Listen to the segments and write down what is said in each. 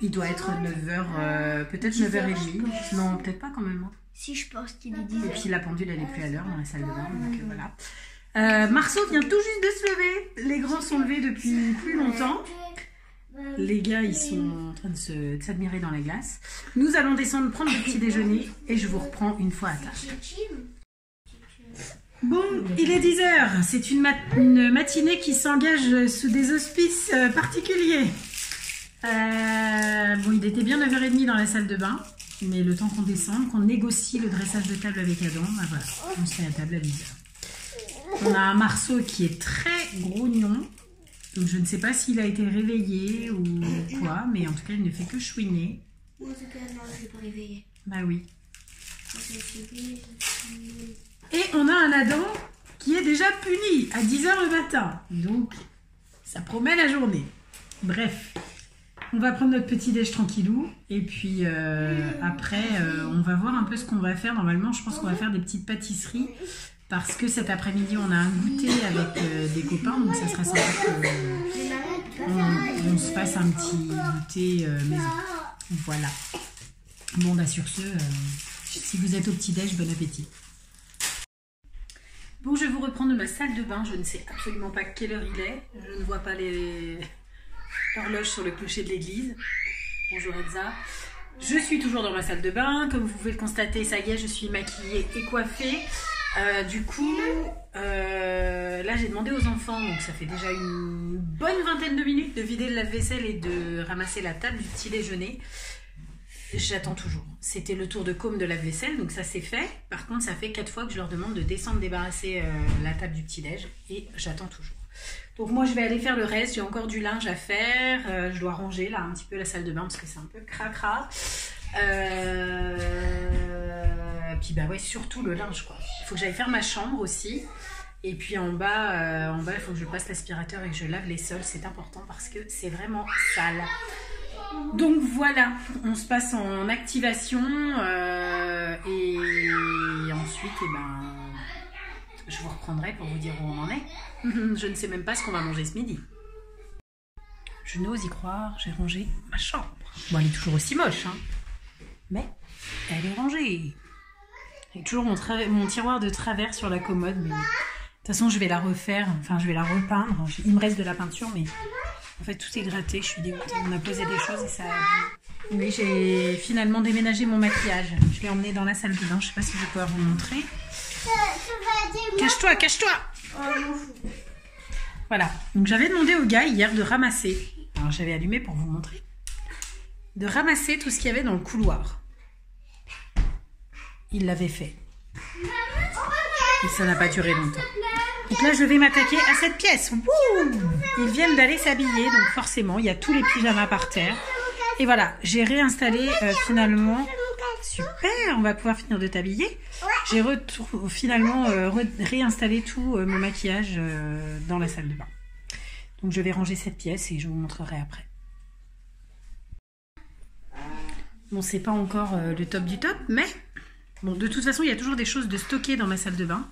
Il doit être 9h, euh, peut-être 9h30. Non, peut-être pas quand même. hein. Si je pense qu'il est 10 Et puis la pendule, elle est plus à l'heure dans la salle de bain, donc euh, voilà. Euh, Marceau vient tout juste de se lever. Les grands sont levés depuis plus longtemps. Les gars, ils sont en train de s'admirer dans la glace. Nous allons descendre prendre le petit déjeuner et je vous reprends une fois à table. Bon, il est 10h. C'est une, mat- une matinée qui s'engage sous des auspices particuliers. Euh, bon, il était bien 9h30 dans la salle de bain, mais le temps qu'on descende, qu'on négocie le dressage de table avec Adam, bah voilà, on se met à table à 10h. On a un Marceau qui est très grognon. Donc je ne sais pas s'il a été réveillé ou quoi, mais en tout cas il ne fait que chouiner. Moi, en tout cas, non, je vais pas réveiller. Bah oui. Et on a un Adam qui est déjà puni à 10h le matin. Donc, ça promet la journée. Bref, on va prendre notre petit déj tranquillou. Et puis euh, après, euh, on va voir un peu ce qu'on va faire. Normalement, je pense qu'on va faire des petites pâtisseries. Parce que cet après-midi, on a un goûter avec euh, des copains. Donc, ça serait sympa qu'on on se fasse un petit goûter euh, maison. Voilà. Bon, bah sur ce, euh, si vous êtes au petit-déj, bon appétit. Bon, je vous reprends de ma salle de bain. Je ne sais absolument pas quelle heure il est. Je ne vois pas les horloges sur le clocher de l'église. Bonjour Elsa. Je suis toujours dans ma salle de bain. Comme vous pouvez le constater, ça y est, je suis maquillée et coiffée. Euh, du coup, euh, là j'ai demandé aux enfants, donc ça fait déjà une bonne vingtaine de minutes, de vider le lave-vaisselle et de ramasser la table du petit déjeuner. J'attends toujours. C'était le tour de côme de lave-vaisselle, donc ça c'est fait. Par contre, ça fait quatre fois que je leur demande de descendre débarrasser euh, la table du petit-déj et j'attends toujours. Donc moi je vais aller faire le reste, j'ai encore du linge à faire, Euh, je dois ranger là un petit peu la salle de bain parce que c'est un peu cracra. Euh... Puis bah ouais, surtout le linge quoi. Il faut que j'aille faire ma chambre aussi. Et puis en bas, euh, en bas, il faut que je passe l'aspirateur et que je lave les sols, c'est important parce que c'est vraiment sale. Donc voilà, on se passe en activation et ensuite, eh ben, je vous reprendrai pour vous dire où on en est. Je ne sais même pas ce qu'on va manger ce midi. Je n'ose y croire, j'ai rangé ma chambre. Bon, elle est toujours aussi moche, hein. mais elle est rangée. J'ai toujours mon, tra- mon tiroir de travers sur la commode, mais de toute façon, je vais la refaire, enfin, je vais la repeindre. Il me reste de la peinture, mais en fait, tout est gratté, je suis dégoûtée. On a posé des choses et ça a... Oui, j'ai finalement déménagé mon maquillage. Je l'ai emmené dans la salle de bain. Je sais pas si je vais pouvoir vous montrer. Cache-toi, cache-toi Voilà. Donc j'avais demandé au gars hier de ramasser. Alors j'avais allumé pour vous montrer. De ramasser tout ce qu'il y avait dans le couloir. Il l'avait fait. Et ça n'a pas duré longtemps. Donc là, je vais m'attaquer à cette pièce. Ils viennent d'aller s'habiller, donc forcément, il y a tous les pyjamas par terre. Et voilà, j'ai réinstallé euh, finalement. Super, on va pouvoir finir de t'habiller. J'ai finalement euh, réinstallé tout euh, mon maquillage euh, dans la salle de bain. Donc je vais ranger cette pièce et je vous montrerai après. Bon, c'est pas encore le top du top, mais bon, de toute façon, il y a toujours des choses de stocker dans ma salle de bain,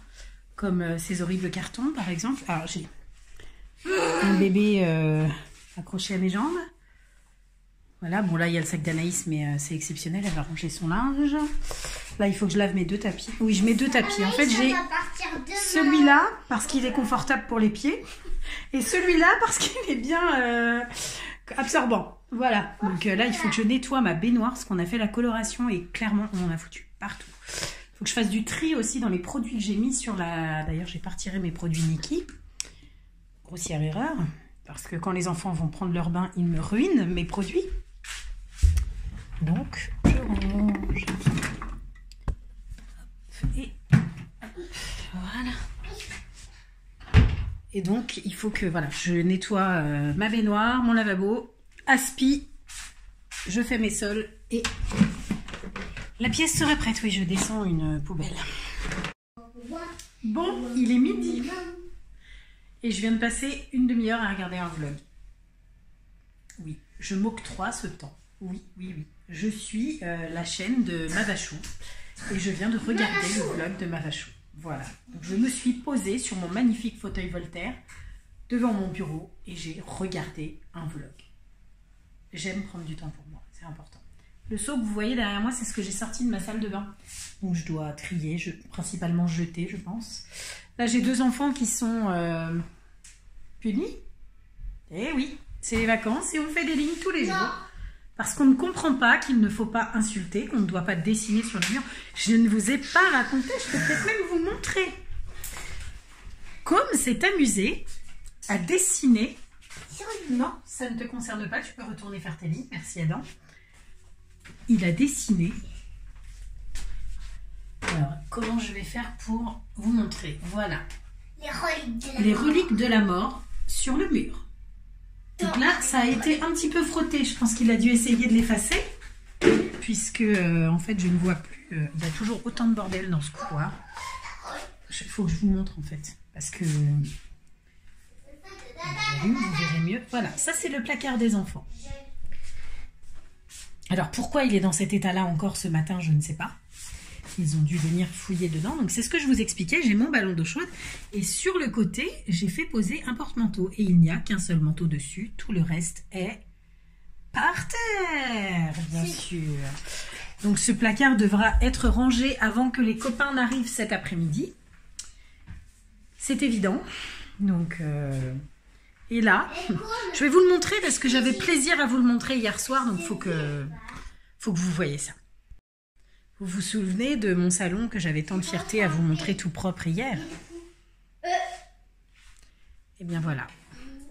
comme ces horribles cartons, par exemple. Alors, j'ai un bébé accroché à mes jambes. Voilà, bon là il y a le sac d'Anaïs, mais euh, c'est exceptionnel, elle va ranger son linge. Là il faut que je lave mes deux tapis. Oui, je mets deux tapis. En fait j'ai celui-là parce qu'il est confortable pour les pieds et celui-là parce qu'il est bien euh, absorbant. Voilà, donc euh, là il faut que je nettoie ma baignoire parce qu'on a fait la coloration et clairement on en a foutu partout. Il faut que je fasse du tri aussi dans les produits que j'ai mis sur la... D'ailleurs j'ai pas retiré mes produits Niki. Grossière erreur. Parce que quand les enfants vont prendre leur bain, ils me ruinent mes produits. Donc, je range. Et voilà. Et donc, il faut que voilà, je nettoie euh, ma baignoire, mon lavabo, aspi, je fais mes sols et la pièce serait prête. Oui, je descends une poubelle. Bon, il est midi. Et je viens de passer une demi-heure à regarder un vlog. Oui, je m'octroie ce temps. Oui, oui, oui. Je suis euh, la chaîne de Mavachou et je viens de regarder le vlog de Mavachou. Voilà. Donc, je me suis posée sur mon magnifique fauteuil Voltaire devant mon bureau et j'ai regardé un vlog. J'aime prendre du temps pour moi, c'est important. Le seau que vous voyez derrière moi, c'est ce que j'ai sorti de ma salle de bain. Donc je dois trier, je, principalement jeter, je pense. Là, j'ai deux enfants qui sont euh, punis. Eh oui, c'est les vacances et on fait des lignes tous les jours. Parce qu'on ne comprend pas qu'il ne faut pas insulter, qu'on ne doit pas dessiner sur le mur. Je ne vous ai pas raconté, je peux peut-être même vous montrer. Comme s'est amusé à dessiner. Non, ça ne te concerne pas, tu peux retourner faire tes lignes. Merci Adam. Il a dessiné. Alors, comment je vais faire pour vous montrer? Voilà, Les reliques de la les reliques de la mort sur le mur. Donc là, ça a été un petit peu frotté. Je pense qu'il a dû essayer de l'effacer. Puisque, euh, en fait, je ne vois plus. euh, il y a toujours autant de bordel dans ce couloir. Il faut que je vous montre, en fait. Parce que. Vous vous verrez mieux. Voilà, ça, c'est le placard des enfants. Alors, pourquoi il est dans cet état-là encore ce matin, je ne sais pas. Ils ont dû venir fouiller dedans. Donc, c'est ce que je vous expliquais. J'ai mon ballon d'eau chaude. Et sur le côté, j'ai fait poser un porte-manteau. Et il n'y a qu'un seul manteau dessus. Tout le reste est par terre, bien sûr. Donc, ce placard devra être rangé avant que les copains n'arrivent cet après-midi. C'est évident. Donc, euh, et là, je vais vous le montrer parce que j'avais plaisir à vous le montrer hier soir. Donc, faut que, faut que vous voyez ça. Vous vous souvenez de mon salon que j'avais tant de fierté à vous montrer tout propre hier? Eh bien voilà.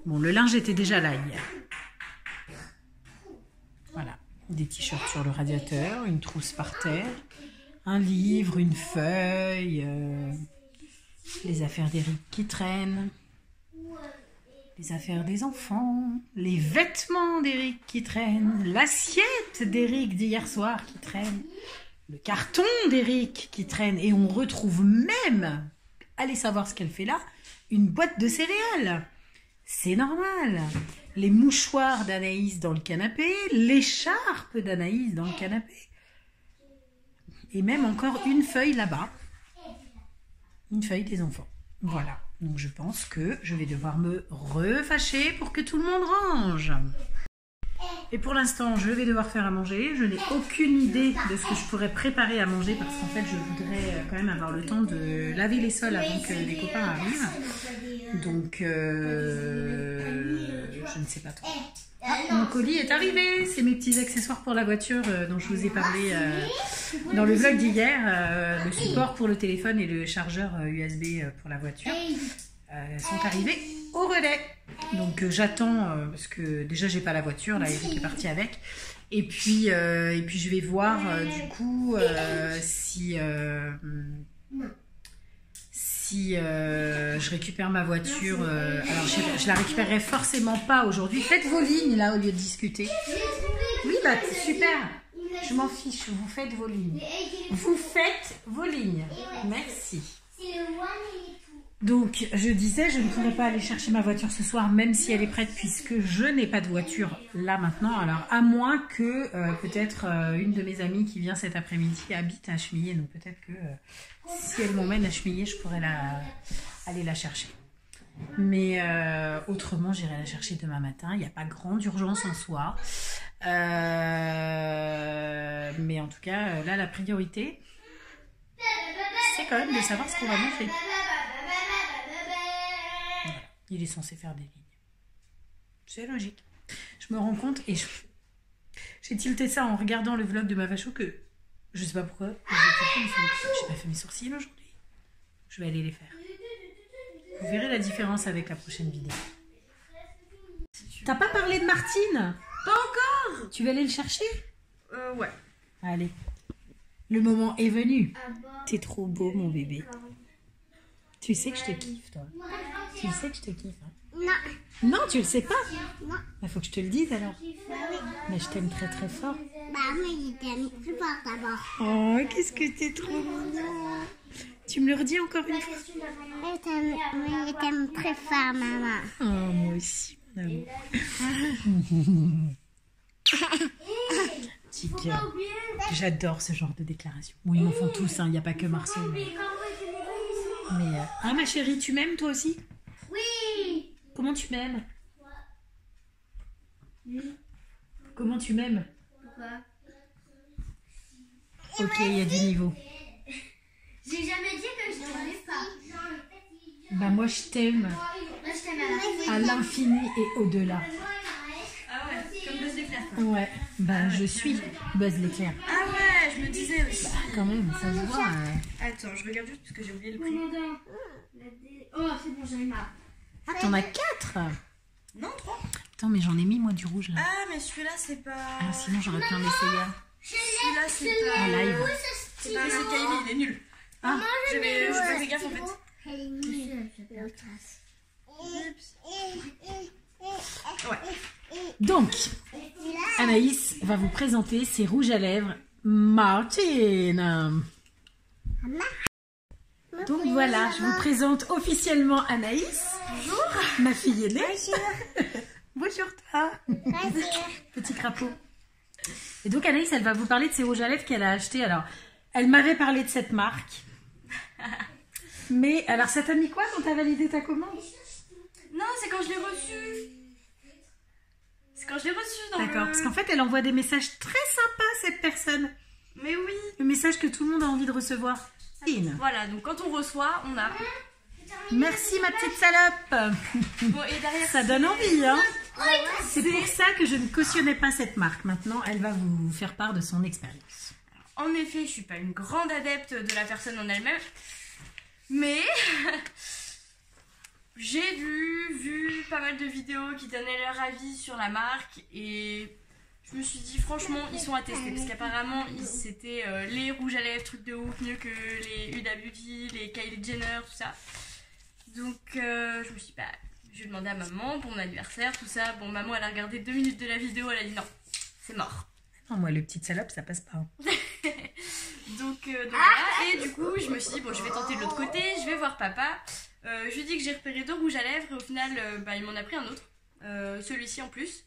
Bon, le linge était déjà là hier. Voilà. Des t-shirts sur le radiateur, une trousse par terre, un livre, une feuille, euh, les affaires d'Eric qui traînent, les affaires des enfants, les vêtements d'Eric qui traînent, l'assiette d'Eric d'hier soir qui traîne le carton d'Eric qui traîne et on retrouve même, allez savoir ce qu'elle fait là, une boîte de céréales. C'est normal. Les mouchoirs d'Anaïs dans le canapé, l'écharpe d'Anaïs dans le canapé. Et même encore une feuille là-bas. Une feuille des enfants. Voilà. Donc je pense que je vais devoir me refâcher pour que tout le monde range. Et pour l'instant, je vais devoir faire à manger. Je n'ai aucune idée de ce que je pourrais préparer à manger parce qu'en fait, je voudrais euh, quand même avoir le temps de laver les sols avant que les copains arrivent. Donc, euh, je ne sais pas trop. Ah, mon colis est arrivé. C'est mes petits accessoires pour la voiture euh, dont je vous ai parlé dans le vlog d'hier. Le support pour le téléphone et le chargeur USB pour la voiture sont arrivés au relais. Donc euh, j'attends euh, parce que déjà j'ai pas la voiture, là Eric est parti avec. Et puis euh, et puis je vais voir euh, du coup euh, si euh, si euh, je récupère ma voiture. euh, alors je, je la récupérerai forcément pas aujourd'hui. Faites vos lignes là au lieu de discuter. Oui bah super. Je m'en fiche. Vous faites vos lignes. Vous faites vos lignes. Merci. Donc, je disais, je ne pourrais pas aller chercher ma voiture ce soir, même si elle est prête, puisque je n'ai pas de voiture là maintenant. Alors, à moins que euh, peut-être euh, une de mes amies qui vient cet après-midi habite à Chemillé, donc peut-être que euh, si elle m'emmène à Chemillé, je pourrais la, aller la chercher. Mais autrement, j'irai la chercher demain matin. Il n'y a pas grande urgence en soi. Mais en tout cas, là, la priorité, c'est quand même de savoir ce qu'on va manger. Il est censé faire des lignes. C'est logique. Je me rends compte et je- j'ai tilté ça en regardant le vlog de ma vacho que je sais pas pourquoi. J'ai pas fait mes sourcils aujourd'hui. Je vais aller les faire. Vous verrez la différence avec la prochaine vidéo. T'as pas parlé de Martine? Pas encore Tu vas aller le chercher? Euh, ouais. Allez. Le moment est venu. Ah T'es trop beau, mon bébé. Tu sais que je te kiffe, toi. Tu le sais que je te kiffe. hein Non. Non, tu le sais pas Non. Il faut que je te le dise alors. Bah oui. Mais je t'aime très très fort. Bah oui, il t'aime plus fort d'abord. Oh, qu'est-ce que t'es trop mignon. Tu me le redis encore une fois Il t'aime, oui, il t'aime très fort, maman. Oh, moi aussi, mon amour. Petit cœur. J'adore ce genre de déclaration. Bon, ils m'en font tous, hein, il n'y a pas que. Mais... mais, euh, Ah, ma chérie, tu m'aimes toi aussi? Oui. Comment tu m'aimes? Comment tu m'aimes? Pourquoi? Ok, il y a du niveau. J'ai jamais dit que je t'aimais pas. Bah moi je t'aime à l'infini et au-delà. Ouais. Ouais, bah je suis Buzz l'éclair. Ah ouais, je me disais aussi. Quand même, ça se voit. euh. Attends, je regarde juste parce que j'ai oublié le prix. Oh, c'est bon, j'en ai marre. Ah, t'en as quatre Non, 3. Attends, mais j'en ai mis moi du rouge là. Ah, mais celui-là, c'est pas. Ah, sinon j'aurais pu en essayer. Celui-là, c'est En pas. live. C'est pas c'est Kylie, il est nul. Ah, J'avais pas fait gaffe en fait. Elle est nulle. Donc, Anaïs va vous présenter ses rouges à lèvres Martine. Donc voilà, je vous présente officiellement Anaïs. Bonjour. Ma fille aînée. Bonjour toi. Petit crapaud. Et donc Anaïs, elle va vous parler de ses rouges à lèvres qu'elle a achetés. Alors, elle m'avait parlé de cette marque. Mais alors, ça t'a mis quoi quand t'as validé ta commande? Non, c'est quand je l'ai reçu. C'est quand je l'ai reçu dans D'accord, le... parce qu'en fait, elle envoie des messages très sympas, cette personne. Mais oui. Le message que tout le monde a envie de recevoir. Tine. Voilà, donc quand on reçoit, on a. Merci, ma petite salope. Bon, et derrière, Ça donne envie, hein C'est pour ça que je ne cautionnais pas cette marque. Maintenant, elle va vous faire part de son expérience. En effet, je suis pas une grande adepte de la personne en elle-même, mais j'ai lu, vu pas mal de vidéos qui donnaient leur avis sur la marque et je me suis dit franchement ils sont à tester parce qu'apparemment c'était euh, les rouges à lèvres trucs de ouf mieux que les Huda Beauty, les Kylie Jenner tout ça. Donc euh, je me suis dit bah je vais demander à maman pour mon anniversaire tout ça. Bon maman elle a regardé deux minutes de la vidéo elle a dit non c'est mort. Non, moi, le petit salope, ça passe pas. hein. Donc, euh, donc voilà. Et du coup, je me suis dit, bon, je vais tenter de l'autre côté, je vais voir papa. Euh, je lui ai dit que j'ai repéré deux rouges à lèvres et au final, euh, bah, il m'en a pris un autre. Euh, Celui-ci en plus.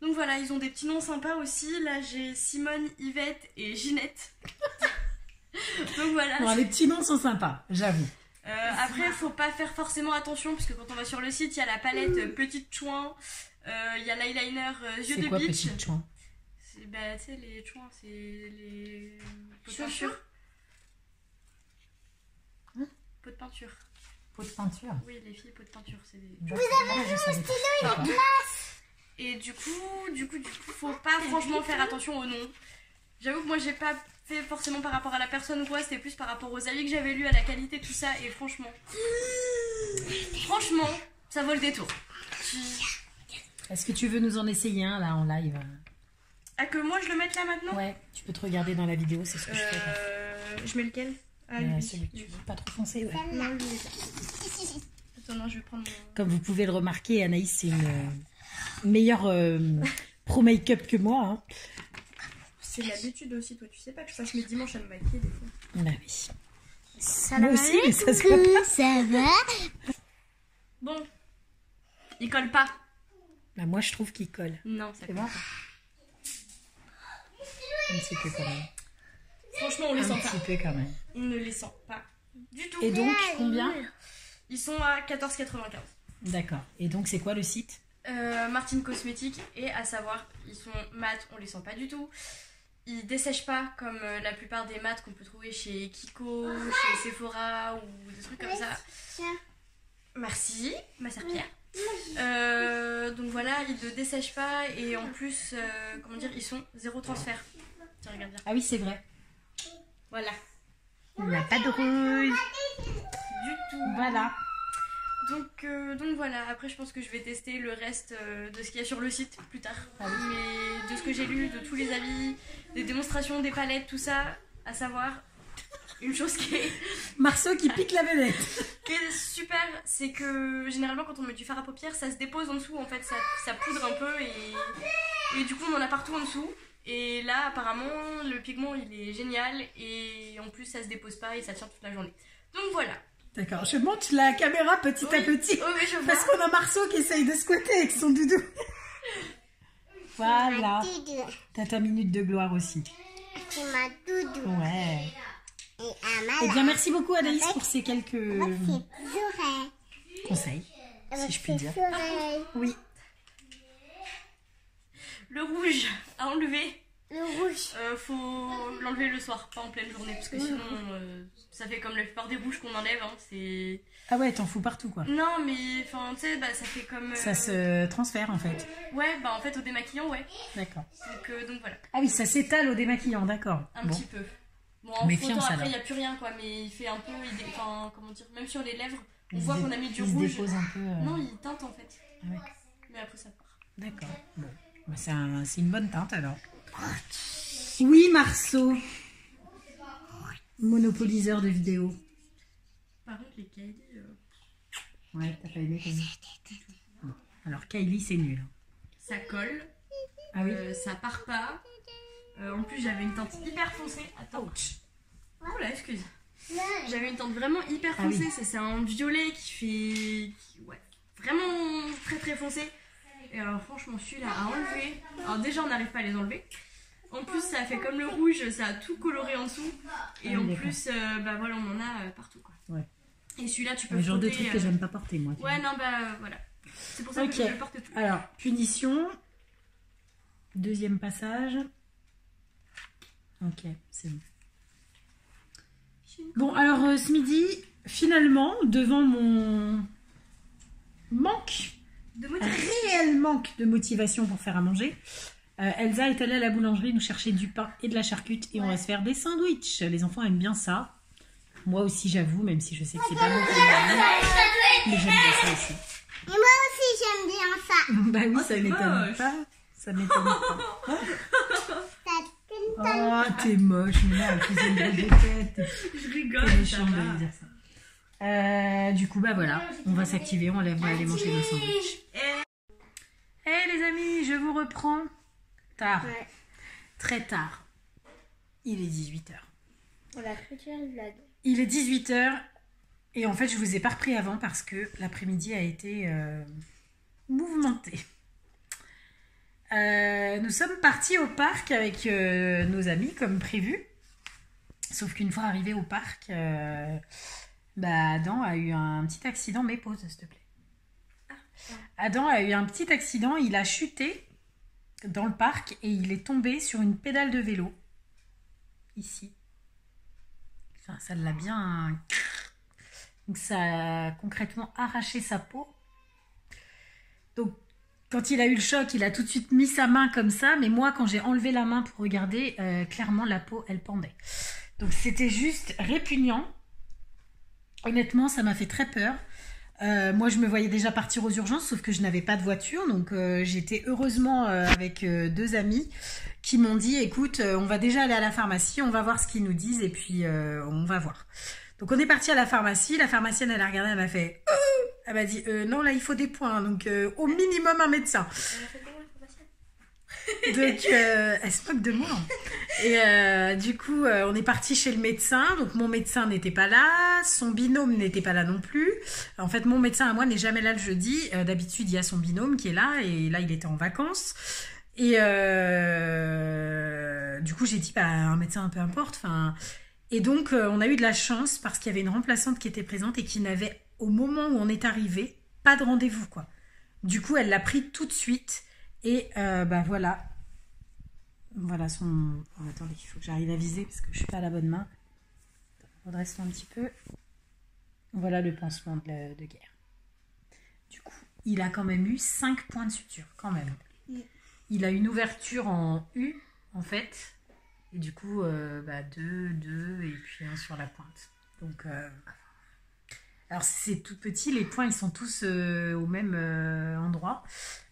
Donc voilà, ils ont des petits noms sympas aussi. Là, j'ai Simone, Yvette et Ginette. donc voilà. Bon, les petits noms sont sympas, j'avoue. Euh, après, faut pas faire forcément attention parce que quand on va sur le site, il y a la palette euh, Petite Chouin, euh, il y a l'eyeliner euh, Yeux de quoi, Beach. petit chouin? C'est- Bah, tu sais, les chouins, c'est les pots de peinture. Hein? Pot de peinture. Pot de peinture. Oui, les filles, pot de peinture, c'est des. Vous avez vu stylo Et du coup, du coup, du coup, faut pas franchement faire attention au nom. J'avoue que moi, j'ai pas fait forcément par rapport à la personne ou quoi, c'était plus par rapport aux avis que j'avais lus, à la qualité, tout ça, et franchement. Franchement, ça vaut le détour. Est-ce que tu veux nous en essayer un là en live? Ah, que moi je le mette là maintenant? Ouais, tu peux te regarder dans la vidéo, c'est ce que je fais. Euh, Je mets lequel? Ah, Euh, lui. celui que tu veux pas trop foncé, ouais. Non, lui. Attends, non, je vais prendre mon. Comme vous pouvez le remarquer, Anaïs, c'est une euh, meilleure euh, pro make-up que moi. Hein. C'est l'habitude aussi, toi, tu sais pas que je passe mes dimanches à me maquiller des fois. Bah oui. Ça Moi aussi, mais ça se voit pas. Ça va Bon, il colle pas. Bah, moi, je trouve qu'il colle. Non, ça C'est colle bon pas. Un petit peu quand même. Franchement, on les Un sent pas. petit peu quand même. On ne les sent pas du tout. Et donc, combien Ils sont à 14,95. D'accord. Et donc, c'est quoi le site? Euh, Martine Cosmétique et à savoir, ils sont mat, on les sent pas du tout. Ils dessèchent pas comme euh, la plupart des mats qu'on peut trouver chez Kiko, chez Sephora ou des trucs comme ça. Merci, ma serpillère. Euh, donc voilà, ils ne dessèchent pas et en plus, euh, comment dire, ils sont zéro transfert. Tiens, regarde bien. Ah oui, c'est vrai. Voilà. Il n'y a pas de rouge. Du tout. Voilà. Donc, euh, donc voilà, après je pense que je vais tester le reste euh, de ce qu'il y a sur le site plus tard. Ah oui. Mais de ce que j'ai lu, de tous les avis, des démonstrations, des palettes, tout ça, à savoir, une chose qui est, Marceau qui pique la vedette. qui est super, c'est que généralement quand on met du fard à paupières, ça se dépose en dessous, en fait, ça, ça poudre un peu et, et du coup on en a partout en dessous. Et là apparemment le pigment il est génial et en plus ça se dépose pas et ça tient toute la journée. Donc voilà. D'accord, je monte la caméra petit à petit. Oh, oui, je vois. Parce qu'on a Marceau qui essaye de squatter avec son doudou. Voilà. T'as ta minute de gloire aussi. C'est ma doudou. Ouais. Et à Eh bien, merci beaucoup Anaïs pour ces quelques conseils. si je puis dire. Oui. Le rouge à enlever. Le rouge. Euh, faut l'enlever le soir, pas en pleine journée, parce que sinon euh, ça fait comme la plupart des rouges qu'on enlève. Hein, c'est Ah ouais, t'en fous partout quoi. non, mais enfin tu sais, bah, ça fait comme. euh, Ça se transfère en fait. Ouais, bah en fait au démaquillant, ouais. D'accord. Donc, euh, donc voilà, Ah oui, ça s'étale au démaquillant, d'accord. un Bon. petit peu. Bon, en Méfiance, photo, après alors. il n'y a plus rien quoi, mais il fait un peu. il dé- Enfin, comment dire, même sur les lèvres, on Il se voit dé- qu'on a mis du il se rouge. dépose un peu. euh, Non, il teinte en fait. Ah ouais. Mais après ça part. D'accord. Bon. Bah, c'est un- c'est une bonne teinte alors. Oui, Marceau. Monopoliseur de vidéos. Par contre, les Kylie. euh, Ouais, t'as pas aimé Kylie Bon. Alors, Kylie, c'est nul. ça colle, Ah oui euh, ça part pas. Euh, en plus, j'avais une teinte hyper foncée. Attends. Oh là, excuse. J'avais une teinte vraiment hyper Ah oui. foncée. C'est- C'est un violet qui fait. qui- ouais, vraiment très très foncé. Et alors, franchement, celui-là à enlever. Alors, déjà, on n'arrive pas à les enlever. En plus, ça fait comme le rouge, ça a tout coloré en dessous. Et Ah en plus, euh, bah voilà, on en a euh, partout quoi. Ouais. Et celui-là, tu peux Le genre de truc que euh, j'aime pas porter, moi. Ouais, non, bah voilà. C'est pour ça que je le porte tout. Alors, punition. Deuxième passage. Ok, c'est bon. Bon, alors euh, ce midi, finalement, devant mon manque, De réel manque de motivation pour faire à manger, euh, Elsa est allée à la boulangerie nous chercher du pain et de la charcute et on va se faire des sandwichs. Les enfants aiment bien ça. Moi aussi, j'avoue, même si je sais que c'est pas bon pour les mais j'aime bien ça aussi. Et moi aussi, j'aime bien ça. bah oui, Oh, ça m'étonne pas. Ça m'étonne pas. Oh, t'es moche, mais là, de tête. Je rigole, ça de dire ça. Euh, du coup, bah voilà, on va s'activer, on va aller manger nos sandwichs. Eh les amis, je vous reprends. Tard, Ouais. très tard. Il est 18h. On a fait le vlog. Il est 18h et en fait, je vous ai pas repris avant parce que l'après-midi a été euh, mouvementé. Euh, nous sommes partis au parc avec euh, nos amis comme prévu. Sauf qu'une fois arrivé au parc, euh, bah, Adam a eu un petit accident. Mais pause, s'il te plaît. Adam a eu un petit accident. Il a chuté dans le parc et il est tombé sur une pédale de vélo. Ici. Enfin, ça l'a bien. Donc ça a concrètement arraché sa peau. Donc quand il a eu le choc, il a tout de suite mis sa main comme ça, mais moi quand j'ai enlevé la main pour regarder, euh, clairement la peau elle pendait. Donc c'était juste répugnant. Honnêtement, ça m'a fait très peur. Euh, moi, je me voyais déjà partir aux urgences, sauf que je n'avais pas de voiture. Donc, euh, j'étais heureusement euh, avec deux amis qui m'ont dit écoute, on va déjà aller à la pharmacie, on va voir ce qu'ils nous disent et puis on va voir. Donc, on est parti à la pharmacie. La pharmacienne, elle a regardé, elle m'a fait elle m'a dit non, là, il faut des points. Donc, au minimum, un médecin. Donc, elle se moque de moi. Et euh, du coup, euh, on est parti chez le médecin. Donc, mon médecin n'était pas là, son binôme n'était pas là non plus. En fait, mon médecin à moi n'est jamais là le jeudi. Euh, D'habitude, il y a son binôme qui est là, et là, il était en vacances. Et du coup, j'ai dit, bah, un médecin, peu importe. Et donc, on a eu de la chance parce qu'il y avait une remplaçante qui était présente et qui n'avait, au moment où on est arrivé, pas de rendez-vous, quoi. Du coup, elle l'a pris tout de suite. Et bah voilà. Voilà son. oh, attendez, il faut que j'arrive à viser parce que je suis pas à la bonne main. Redresse-toi un petit peu. Voilà le pansement de, la- de guerre. Du coup, il a quand même eu 5 points de suture, quand même. Il a une ouverture en U, en fait. Et du coup, euh, bah, deux, deux, et puis un sur la pointe. Donc, euh, alors c'est tout petit, les points ils sont tous euh, au même euh, endroit.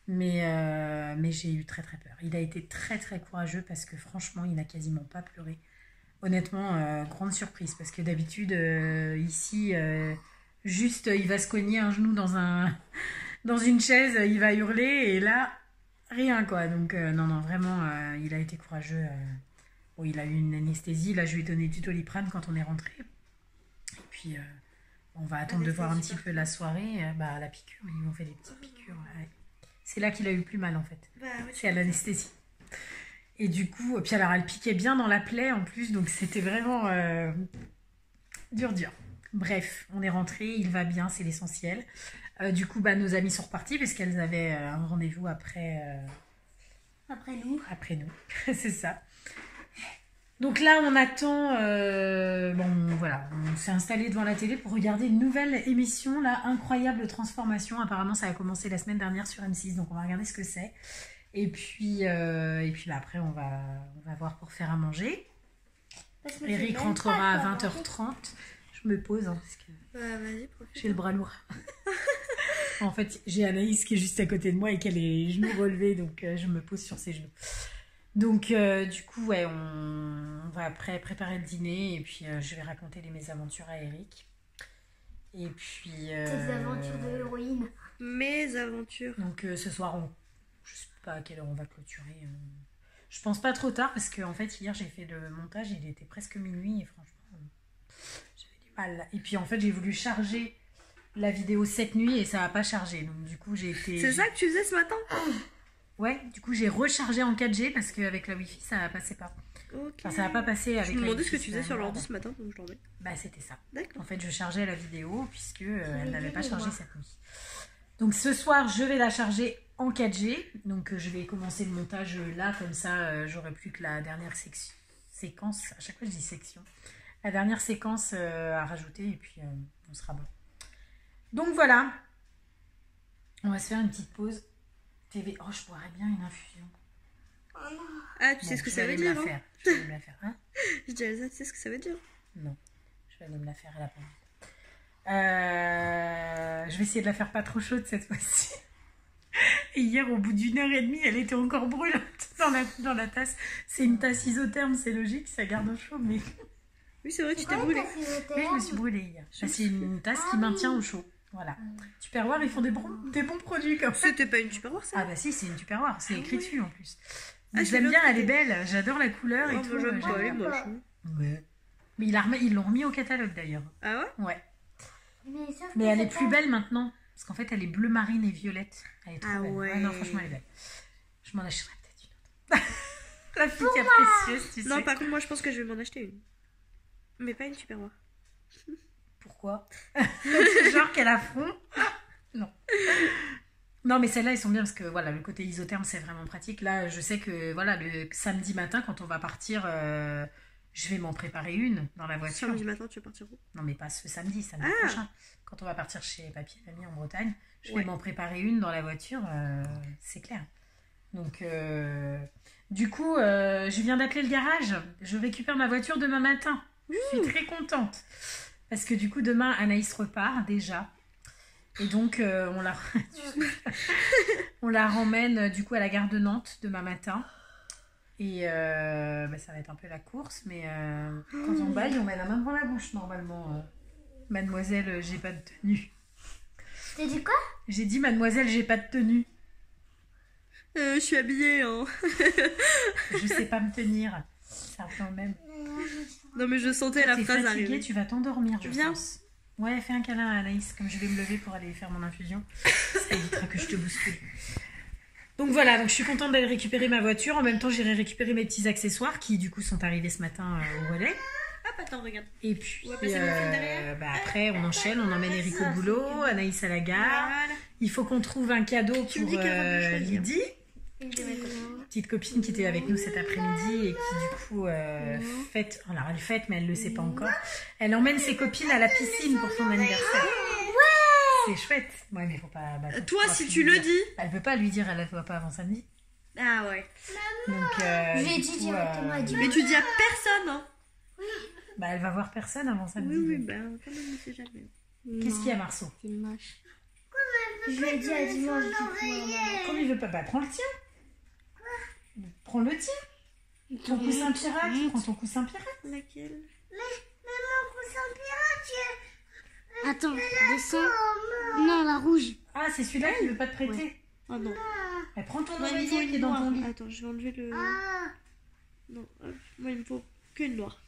Mais, euh, mais j'ai eu très très peur. Il a été très très courageux parce que franchement, il n'a quasiment pas pleuré. Honnêtement, grande surprise parce que d'habitude, ici, juste il va se cogner un genou dans, un, dans une chaise, il va hurler et là, rien quoi. Donc, non, non, vraiment, il a été courageux. Bon, il a eu une anesthésie, là, je lui ai donné du doliprane quand on est rentré. Et puis, on va attendre de voir un petit peu la soirée. Euh, Bah, la piqûre, ils m'ont fait des petites piqûres. ouais. C'est là qu'il a eu le plus mal en fait. Bah, C'est à l'anesthésie. Et du coup, puis alors elle piquait bien dans la plaie en plus, donc c'était vraiment euh, dur, dur. Bref, on est rentré, il va bien, c'est l'essentiel. Euh, du coup, bah, nos amis sont repartis parce qu'elles avaient un rendez-vous après, euh, Après nous. après nous. c'est ça. Donc là, on attend. euh, bon, voilà, on s'est installé devant la télé pour regarder une nouvelle émission, là, incroyable transformation. Apparemment, ça a commencé la semaine dernière sur M6, donc on va regarder ce que c'est. Et puis, euh, et puis bah, après, on va, on va voir pour faire à manger. Eric rentrera à quoi. 20h30. Je me pose hein, parce que j'ai le bras lourd. en fait, j'ai Anaïs qui est juste à côté de moi et qui a les genoux relevés, donc euh, je me pose sur ses genoux. Donc, euh, du coup, ouais, on, on va après préparer le dîner et puis euh, je vais raconter les mésaventures à Eric. Et puis. euh, Tes aventures de héroïne. Mes aventures. Donc, euh, ce soir, on, je sais pas à quelle heure on va clôturer. euh. Je pense pas trop tard parce qu'en fait, hier, j'ai fait le montage, il était presque minuit et franchement, euh, j'avais du mal. Et puis, en fait, j'ai voulu charger la vidéo cette nuit et ça n'a pas chargé. Donc, du coup, j'ai été. C'est ça que tu faisais ce matin? Ouais, du coup, j'ai rechargé en 4G parce qu'avec la Wi-Fi, ça passait pas. Ok. Enfin, ça n'a pas passé avec Je me demandais ce que tu faisais sur l'ordi ce matin, donc je. Bah, c'était ça. D'accord. En fait, je chargeais la vidéo puisque euh, elle n'avait pas chargé cette nuit. Donc ce soir, je vais la charger en 4G. Donc euh, je vais commencer le montage euh, là, comme ça, j'aurai plus que la dernière section, séquence. À chaque fois, je dis section. La dernière séquence à rajouter et puis on sera bon. Donc voilà. On va se faire une petite pause. TV. Oh, je boirais bien une infusion. Ah, tu sais ce que ça veut dire, hein. Je vais aller me la faire. Hein Je dis Elsa, tu sais ce que ça veut dire Non, je vais aller me la faire à la pompe. Euh, je vais essayer de la faire pas trop chaude cette fois-ci. Et hier, au bout d'une heure et demie, elle était encore brûlante dans la, dans la tasse. C'est une tasse isotherme, c'est logique, ça garde au chaud, mais Oui, c'est vrai, tu t'es brûlée. oui, je me suis brûlée hier. Bah, c'est une tasse qui maintient au chaud. Voilà. Tupperware, ils font des bons, des bons produits comme ça. C'était pas une tupperware ça Ah bah si, c'est une Tupperware, c'est écrit dessus en plus. Ah, je l'aime l'ai bien, elle est belle, j'adore la couleur et Oh, tout. j'aime euh, pas, elle est moche. hein. Ouais. Mais il l'a remis- ils l'ont remis au catalogue d'ailleurs. Ah ouais? Ouais. Mais, sauf Mais que elle est plus pas- belle maintenant. Parce qu'en fait, elle est bleu marine et violette. Elle est trop Ah belle. ouais. non, franchement, elle est belle. Je m'en achèterai peut-être une autre. La fille capricieuse, tu Non, sais. par contre, moi je pense que je vais m'en acheter une. Mais pas une tupperware. Pourquoi? Genre qu'elle a fond? Non. Non, mais celles-là, elles sont bien parce que voilà, le côté isotherme, c'est vraiment pratique. Là, je sais que voilà, le samedi matin, quand on va partir, euh, je vais m'en préparer une dans la voiture. Samedi matin, tu vas partir où? Non, mais pas ce samedi, samedi Ah. prochain. Quand on va partir chez Papy et Mamie en Bretagne, je Ouais. vais m'en préparer une dans la voiture, euh, c'est clair. Donc, euh, du coup, je viens d'appeler le garage. Je récupère ma voiture demain matin. Je suis très contente. Parce que du coup, demain, Anaïs repart déjà. Et donc, euh, on, la... on la ramène euh, du coup à la gare de Nantes demain matin. Et euh, bah, ça va être un peu la course, mais euh, quand on baille, on met la main devant la bouche normalement. euh. Mademoiselle, j'ai pas de tenue. T'as dit quoi? J'ai dit, mademoiselle, j'ai pas de tenue. euh, Je suis habillée, hein. Je sais pas me tenir. C'est un peu le même. Non, mais je sentais la phrase fatiguée, arriver. tu vas t'endormir, je Viens. pense. Ouais, fais un câlin à Anaïs, comme je vais me lever pour aller faire mon infusion. Ça évitera que je te bouscule. Donc voilà, donc je suis contente d'aller récupérer ma voiture. En même temps, j'irai récupérer mes petits accessoires qui, du coup, sont arrivés ce matin euh, au relais. Hop, attends, regarde. Et puis, On derrière bah, après, on enchaîne, on emmène Eric au boulot, Anaïs à la gare. Voilà. Il faut qu'on trouve un cadeau Tu pour euh. Lydie, Petite copine qui était avec nous cet après-midi et qui, du coup, euh, fête. Alors, elle fête, mais elle le sait pas encore. Elle emmène ses copines à la piscine pour son anniversaire. C'est chouette. Ouais, mais faut pas. bah, faut Toi, pas si tu le dire. dis. Elle peut pas lui dire, elle ne voit pas avant samedi. Ah ouais. Donc, euh, Je lui ai du dit coup, directement, euh, Mais tu dis à personne, hein. bah, elle va voir personne avant samedi. Oui, oui, ben, quand même, on sait jamais. Qu'est-ce qu'il y a, Marceau C'est moche. Je lui ai dit à dimanche. Comme il veut pas, bah, prends le tien. Prends le tien. Ton coussin pirate, prends ton coussin pirate. Laquelle Attends, descends. Non, la rouge. Ah, c'est celui-là qui veut pas te prêter. Oh non. Bah, prends ton oreiller qui est dans ton lit. Attends, je vais enlever le. Non, hop. Moi, il me faut qu'une noire.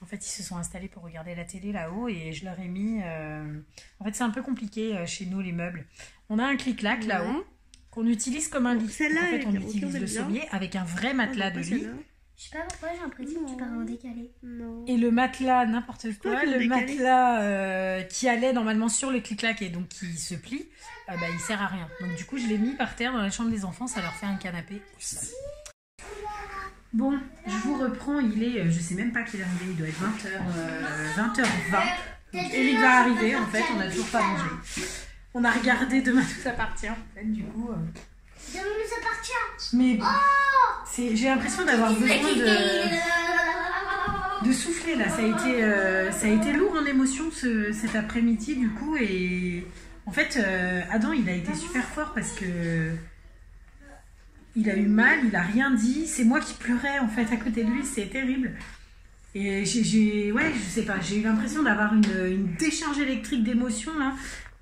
En fait, ils se sont installés pour regarder la télé là-haut et je leur ai mis. euh, En fait, c'est un peu compliqué euh, chez nous, les meubles. On a un clic-clac là-haut qu'on utilise comme un lit. Celle-là, en fait, on utilise le sommier avec un vrai matelas Ah, de pas lit celle-là. Je sais pas pourquoi j'ai l'impression que tu parles en décalé. Non. Et le matelas, n'importe quoi, le décalé. matelas euh, qui allait normalement sur le clic-clac et donc qui se plie, euh, bah, il sert à rien. Donc du coup, je l'ai mis par terre dans la chambre des enfants, ça leur fait un canapé au sol. Bon, je vous reprends, il est, euh, je sais même pas qu'il est arrivé, il doit être 20h, 20h20. Eric va arriver, en fait, on n'a toujours pas mangé. On a regardé Demain tout appartient, en fait, du coup. euh, Demain nous appartient. Mais c'est, j'ai l'impression d'avoir besoin de de souffler là. Ça a été, euh, ça a été lourd en émotion ce- cet après-midi du coup et en fait euh, Adam il a été super fort parce que il a eu mal, il a rien dit. C'est moi qui pleurais en fait à côté de lui, c'est terrible. Et j'ai, j'ai- ouais, je sais pas, j'ai eu l'impression d'avoir une, une décharge électrique d'émotions là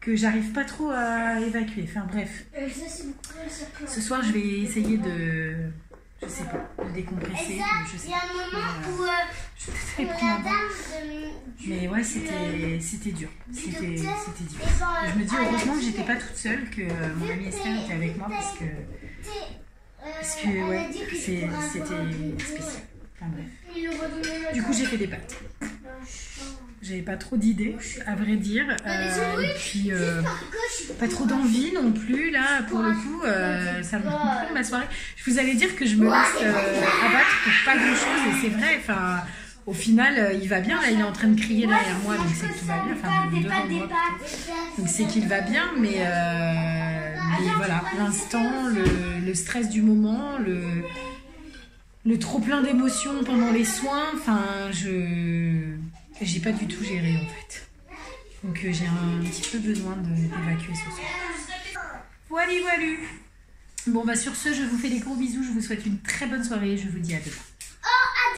que j'arrive pas trop à évacuer. Enfin bref, pleure. ce soir je vais essayer de, je sais pas, de décompresser. Elsa, je sais il y a un moment où euh, je où la dame de, du, Mais ouais, c'était c'était dur. du C'était docteur, c'était dur. ben, Je me dis heureusement que j'étais pas toute seule, que euh, mon amie Esther était avec moi parce que euh, parce que ouais, c'était spécial. Enfin bref. Du coup, j'ai fait des pâtes. J'avais pas trop d'idées, à vrai dire. Euh, et puis euh, pas trop d'envie non plus là pour le coup. euh, ça me prend ma soirée. Je vous allais dire que je me laisse abattre pour pas grand chose et c'est vrai. Enfin. Au final, il va bien. Là, il est en train de crier derrière moi, donc c'est qu'il va bien. Enfin, devant moi. Donc c'est qu'il va bien, mais, euh, mais voilà, l'instant, le, le stress du moment, le, le trop plein d'émotions pendant les soins, enfin, je j'ai pas du tout géré en fait. Donc euh, j'ai un petit peu besoin d'évacuer ce soir. Voilà, voilà. Bon bah sur ce, je vous fais des gros bisous, je vous souhaite une très bonne soirée, je vous dis à demain.